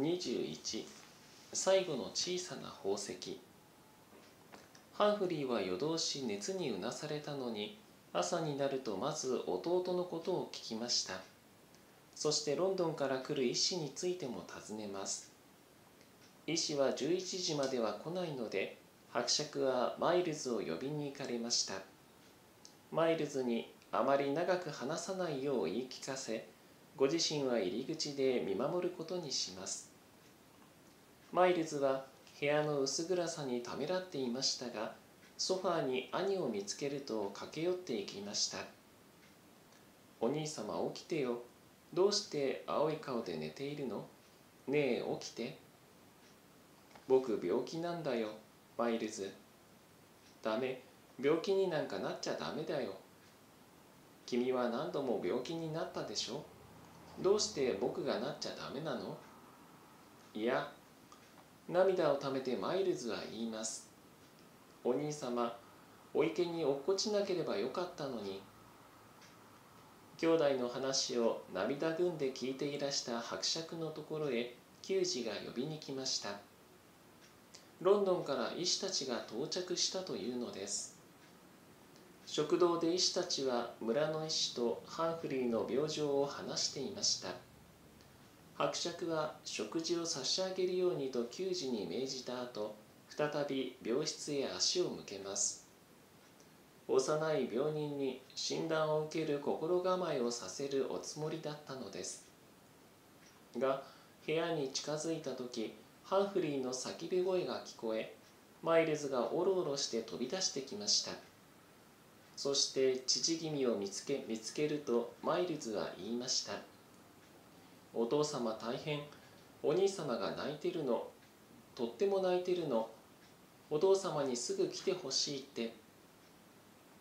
21最後の小さな宝石。ハンフリーは夜通し熱にうなされたのに朝になるとまず弟のことを聞きました。そしてロンドンから来る医師についても尋ねます。医師は11時までは来ないので伯爵はマイルズを呼びに行かれました。マイルズにあまり長く話さないよう言い聞かせご自身は入り口で見守ることにします。マイルズは部屋の薄暗さにためらっていましたがソファーに兄を見つけると駆け寄っていきました。お兄様起きてよ。どうして青い顔で寝ているの？ねえ起きて。僕病気なんだよ。マイルズ。ダメ。病気になんかなっちゃダメだよ。君は何度も病気になったでしょ？どうして僕がなっちゃダメなの？いや涙をためてマイルズは言います。お兄様お池に落っこちなければよかったのに。兄弟の話を涙ぐんで聞いていらした伯爵のところへ球児が呼びに来ました。ロンドンから医師たちが到着したというのです。食堂で医師たちは村の医師とハンフリーの病状を話していました。伯爵は食事を差し上げるようにと給仕に命じた後再び病室へ足を向けます。幼い病人に診断を受ける心構えをさせるおつもりだったのです。が部屋に近づいた時ハンフリーの叫び声が聞こえマイルズがおろおろして飛び出してきました。そして父君を見つけ見つけるとマイルズは言いました。お父様大変お兄様が泣いてるのとっても泣いてるのお父様にすぐ来てほしいって。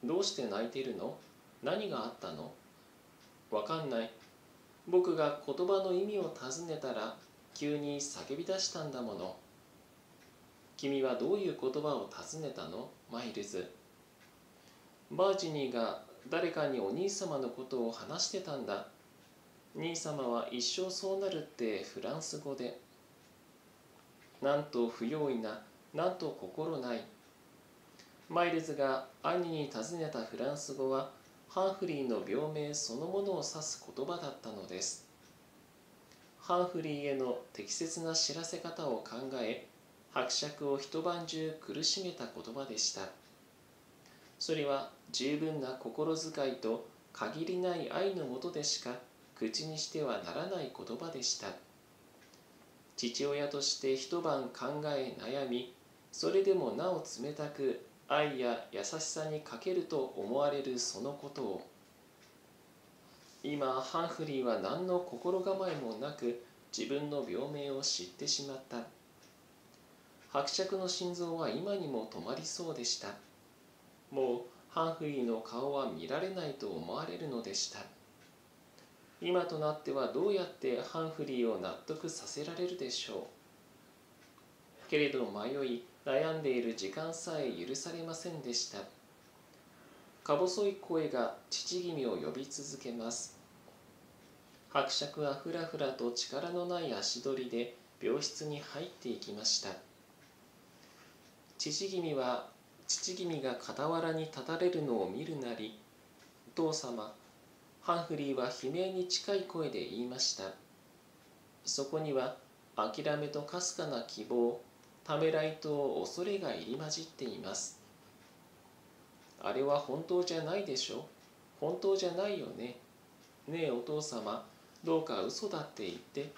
どうして泣いてるの何があったのわかんない。僕が言葉の意味を尋ねたら急に叫び出したんだもの。君はどういう言葉を尋ねたのマイルズ。バージニーが誰かにお兄様のことを話してたんだ。兄様は一生そうなるってフランス語で。なんと不用意ななんと心ない。マイルズが兄に尋ねたフランス語はハンフリーの病名そのものを指す言葉だったのです。ハンフリーへの適切な知らせ方を考え伯爵を一晩中苦しめた言葉でした。それは十分な心遣いと限りない愛のもとでしか口にしてはならない言葉でした。父親として一晩考え悩みそれでもなお冷たく愛や優しさに欠けると思われるそのことを。今ハンフリーは何の心構えもなく自分の病名を知ってしまった。伯爵の心臓は今にも止まりそうでした。もうハンフリーの顔は見られないと思われるのでした。今となってはどうやってハンフリーを納得させられるでしょう。けれど迷い悩んでいる時間さえ許されませんでした。か細い声が父君を呼び続けます。伯爵はふらふらと力のない足取りで病室に入っていきました。父君は父君が傍らに立たれるのを見るなり「お父様ハンフリーは悲鳴に近い声で言いました。そこには諦めとかすかな希望ためらいと恐れが入り混じっています。あれは本当じゃないでしょ本当じゃないよね。ねえお父様どうか嘘だって言って。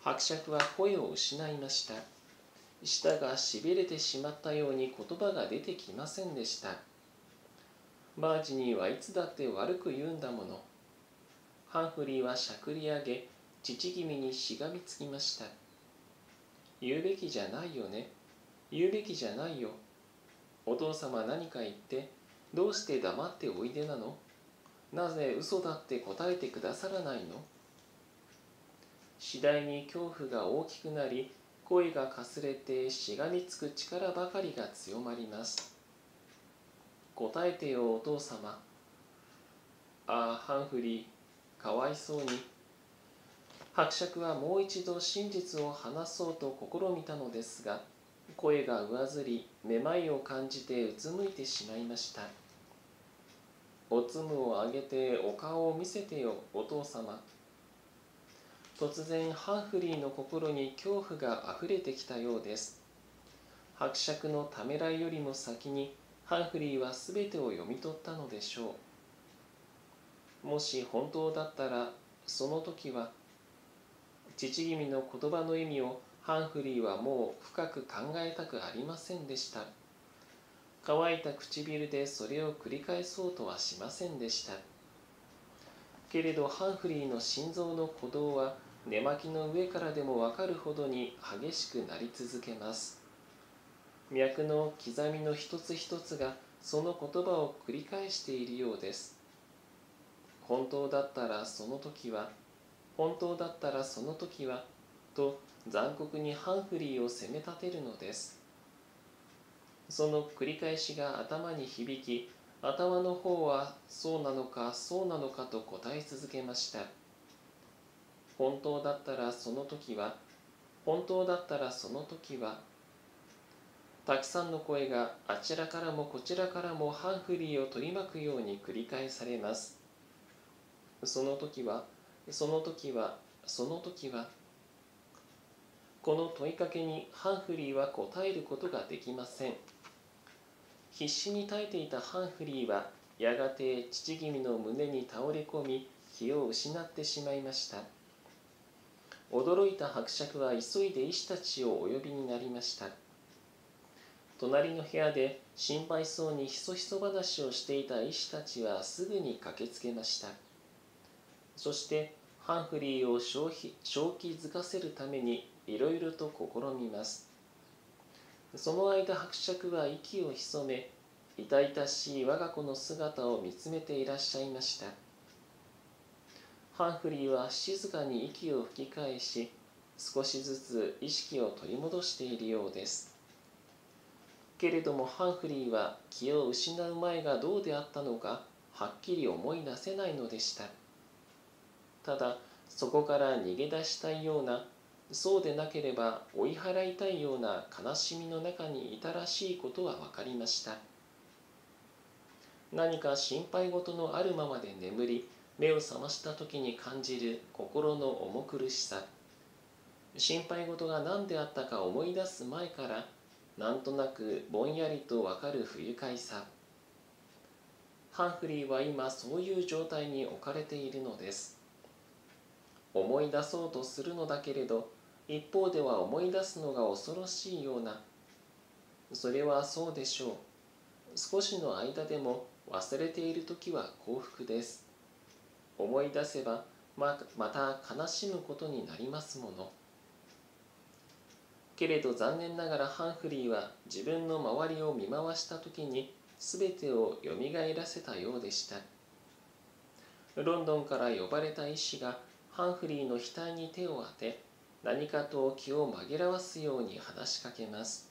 伯爵は声を失いました。舌がしびれてしまったように言葉が出てきませんでした。バージニーはいつだって悪く言うんだものハンフリーはしゃくり上げ父君にしがみつきました。言うべきじゃないよね。言うべきじゃないよ。お父様何か言ってどうして黙っておいでなの？なぜ嘘だって答えてくださらないの？次第に恐怖が大きくなり声がかすれてしがみつく力ばかりが強まります。答えてよお父様。ああハンフリー。かわいそうに。伯爵はもう一度真実を話そうと試みたのですが声が上ずりめまいを感じてうつむいてしまいました。おつむをあげてお顔を見せてよお父様。突然ハンフリーの心に恐怖があふれてきたようです。伯爵のためらいよりも先にハンフリーは全てを読み取ったのでしょう。もし本当だったらその時は父君の言葉の意味をハンフリーはもう深く考えたくありませんでした。乾いた唇でそれを繰り返そうとはしませんでした。けれどハンフリーの心臓の鼓動は寝巻きの上からでもわかるほどに激しくなり続けます。脈の刻みの一つ一つがその言葉を繰り返しているようです。本当だったらその時は本当だったらその時はと残酷にハンフリーを責め立てるのです。その繰り返しが頭に響き頭の方はそうなのかそうなのかと答え続けました。本当だったらその時は本当だったらその時はたくさんの声があちらからもこちらからもハンフリーを取り巻くように繰り返されます。その時はその時はその時はこの問いかけにハンフリーは答えることができません。必死に耐えていたハンフリーはやがて父君の胸に倒れ込み気を失ってしまいました。驚いた伯爵は急いで医師たちをお呼びになりました。隣の部屋で心配そうにひそひそ話をしていた医師たちはすぐに駆けつけました。そしてハンフリーを正気づかせるためにいろいろと試みます。その間伯爵は息を潜め痛々しい我が子の姿を見つめていらっしゃいました。ハンフリーは静かに息を吹き返し少しずつ意識を取り戻しているようです。けれどもハンフリーは気を失う前がどうであったのかはっきり思い出せないのでした。ただそこから逃げ出したいようなそうでなければ追い払いたいような悲しみの中にいたらしいことは分かりました。何か心配事のあるままで眠り目を覚ました時に感じる心の重苦しさ。心配事が何であったか思い出す前からなんとなくぼんやりとわかる不愉快さ。ハンフリーは今そういう状態に置かれているのです。思い出そうとするのだけれど一方では思い出すのが恐ろしいような。それはそうでしょう。少しの間でも忘れている時は幸福です。思い出せばままた悲しむことになりますもの。けれど残念ながらハンフリーは自分の周りを見回した時に全てをよみがえらせたようでした。ロンドンから呼ばれた医師がハンフリーの額に手を当て何かと気を紛らわすように話しかけます。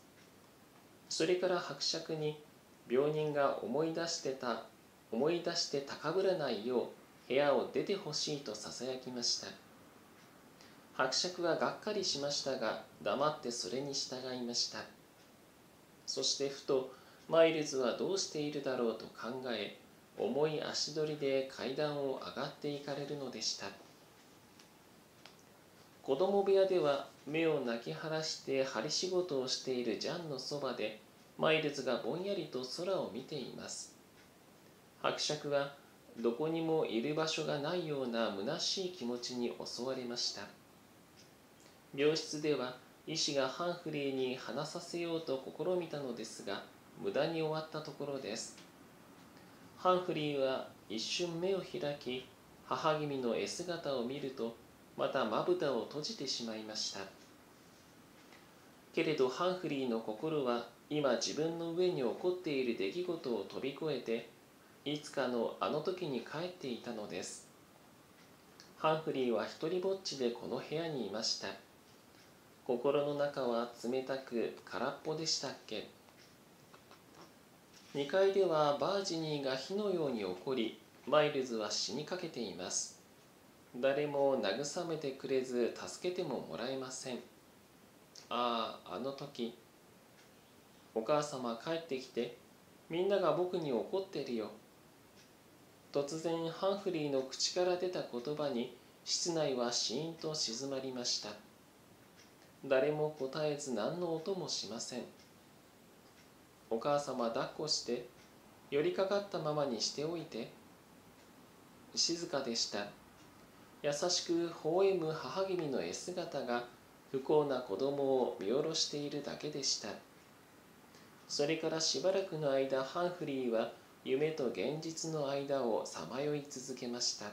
それから伯爵に病人が思い出してた思い出して高ぶらないよう部屋を出てほしいとささやきました。伯爵はがっかりしましたが黙ってそれに従いました。そしてふとマイルズはどうしているだろうと考え重い足取りで階段を上がっていかれるのでした。子供部屋では目を泣き晴らして針仕事をしているジャンのそばでマイルズがぼんやりと空を見ています。伯爵はどこにもいる場所がないような虚しい気持ちに襲われました。病室では医師がハンフリーに話させようと試みたのですが無駄に終わったところです。ハンフリーは一瞬目を開き母君の絵姿を見るとまたまぶたを閉じてしまいました。けれどハンフリーの心は今自分の上に起こっている出来事を飛び越えていつかのあの時に帰っていたのです。ハンフリーは一りぼっちでこの部屋にいました。心の中は冷たく空っぽでしたっけ。2階ではバージニーが火のように起こりマイルズは死にかけています。誰も慰めてくれず助けてももらえません。あああの時。お母様帰ってきてみんなが僕に怒ってるよ。突然ハンフリーの口から出た言葉に室内はシーンと静まりました。誰も答えず何の音もしません。お母様抱っこして寄りかかったままにしておいて静かでした。優しく微笑む母君の絵姿が不幸な子供を見下ろしているだけでした。それからしばらくの間ハンフリーは夢と現実の間をさまよい続けました。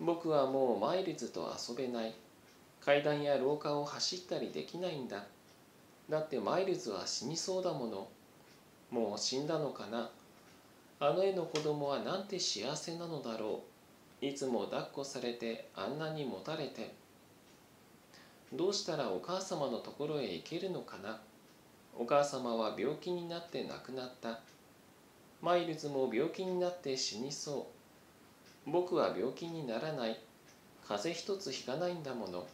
僕はもうマイルズと遊べない。階段や廊下を走ったりできないんだ。だってマイルズは死にそうだもの。もう死んだのかな。あの絵の子供はなんて幸せなのだろう。いつも抱っこされてあんなにもたれて。どうしたらお母様のところへ行けるのかな。お母様は病気になって亡くなった。マイルズも病気になって死にそう。僕は病気にならない。風邪一つひかないんだもの。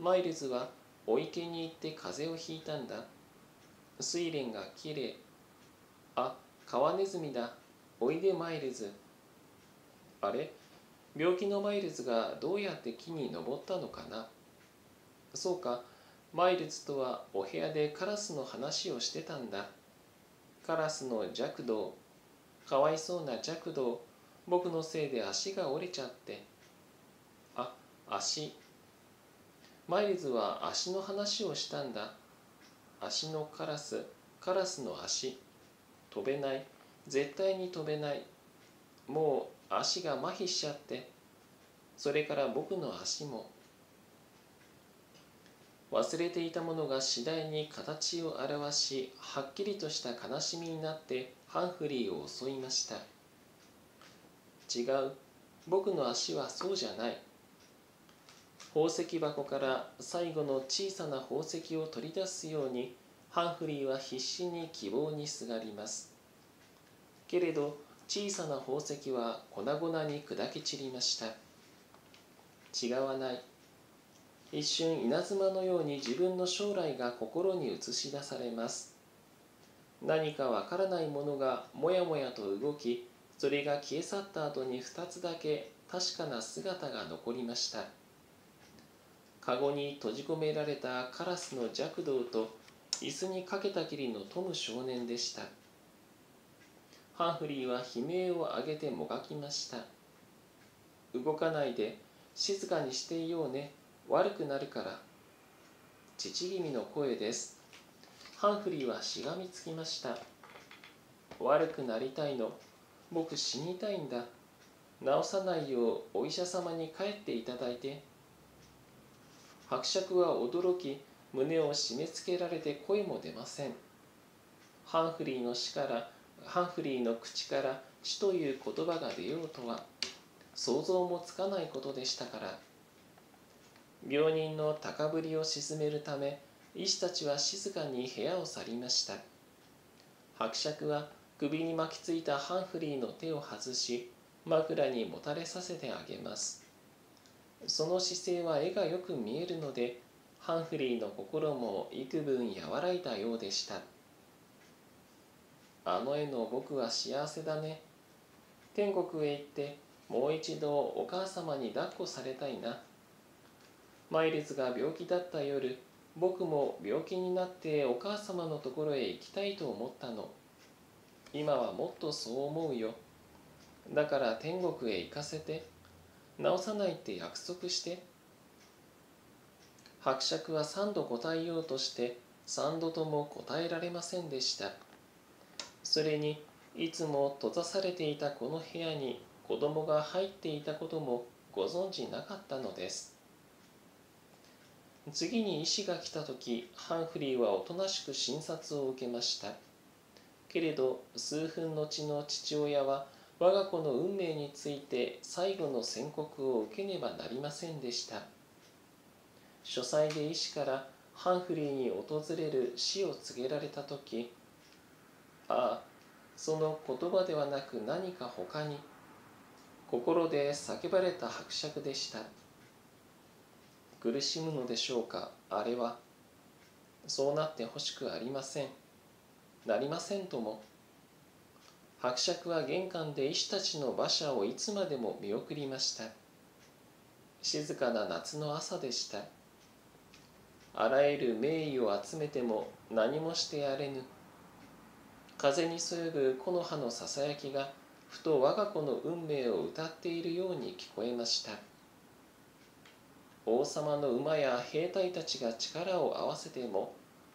マイルズはお池に行って風邪をひいたんだ。睡蓮がきれいあカワネズミだ。おいでマイルズ。あれ？病気のマイルズがどうやって木に登ったのかな？そうか。マイルズとはお部屋でカラスの話をしてたんだ。カラスの弱道かわいそうな弱道僕のせいで足が折れちゃって。あ足。マイルズは足の話をしたんだ。足のカラスカラスの足。飛べない。絶対に飛べない。もう足が麻痺しちゃって。それから僕の足も。忘れていたものが次第に形を現しはっきりとした悲しみになってハンフリーを襲いました。違う。僕の足はそうじゃない。宝石箱から最後の小さな宝石を取り出すようにハンフリーは必死に希望にすがります。けれど小さな宝石は粉々に砕け散りました。違わない。一瞬稲妻のように自分の将来が心に映し出されます。何かわからないものがもやもやと動きそれが消え去った後に2つだけ確かな姿が残りました。カゴに閉じ込められたカラスの弱道と椅子にかけたきりのトム少年でした。ハンフリーは悲鳴を上げてもがきました。動かないで静かにしていようね。悪くなるから父君の声です。ハンフリーはしがみつきました。悪くなりたいの。僕死にたいんだ。治さないようお医者様に帰っていただいて。伯爵は驚き胸を締め付けられて声も出ません。ハンフリーの死からハンフリーの口から死という言葉が出ようとは想像もつかないことでしたから。病人の高ぶりを鎮めるため医師たちは静かに部屋を去りました。伯爵は首に巻きついたハンフリーの手を外し枕にもたれさせてあげます。その姿勢は絵がよく見えるのでハンフリーの心も幾分和らいだようでした。あの絵の僕は幸せだね。天国へ行ってもう一度お母様に抱っこされたいな。マイルズが病気だった夜僕も病気になってお母様のところへ行きたいと思ったの。今はもっとそう思うよ。だから天国へ行かせて。直さないって約束して。伯爵は三度答えようとして三度とも答えられませんでした。それにいつも閉ざされていたこの部屋に子供が入っていたこともご存じなかったのです。次に医師が来た時ハンフリーはおとなしく診察を受けました。けれど数分後の父親は我が子の運命について最後の宣告を受けねばなりませんでした。書斎で医師からハンフリーに訪れる死を告げられた時ああその言葉ではなく何か他に心で叫ばれた伯爵でした。苦しむのでしょうか？あれはそうなってほしくありません。なりませんとも伯爵は玄関で医師たちの馬車をいつまでも見送りました。静かな夏の朝でした。あらゆる名医を集めても何もしてやれぬ。風にそよぐ木の葉のささやきがふと我が子の運命を歌っているように聞こえました。王様の馬や兵隊たちが力を合わせても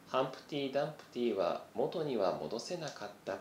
ハンプティ・ダンプティは元には戻せなかった。